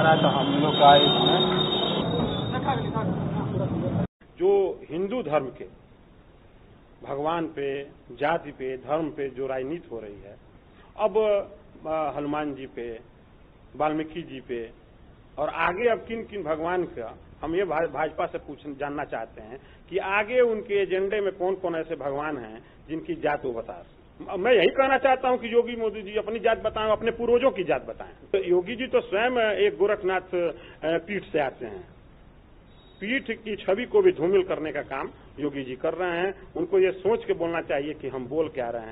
रहा तो हम लोग का इसमें जो हिंदू धर्म के भगवान पे, जाति पे, धर्म पे जो राजनीति हो रही है, अब हनुमान जी पे, वाल्मीकि जी पे, और आगे अब किन किन भगवान का, हम ये भाजपा से पूछ, जानना चाहते हैं कि आगे उनके एजेंडे में कौन कौन ऐसे भगवान हैं जिनकी जात वो बता सकें। मैं यही कहना चाहता हूँ कि योगी मोदी जी अपनी जात बताएँ, अपने पूर्वजों की जात बताएँ। तो योगी जी तो स्वयं एक गोरखनाथ पीठ से आते हैं। पीठ की छवि को भी धूमिल करने का काम योगी जी कर रहे हैं। उनको ये सोच के बोलना चाहिए कि हम बोल क्या रहे हैं।